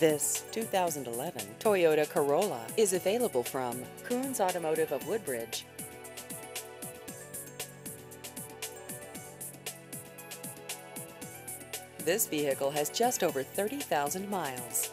This 2011 Toyota Corolla is available from Koons Automotive of Woodbridge. This vehicle has just over 30,000 miles.